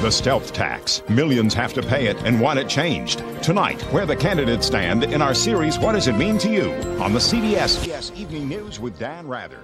The stealth tax. Millions have to pay it and want it changed. Tonight, where the candidates stand in our series, What Does It Mean to You? on the CBS Yes Evening News with Dan Rather.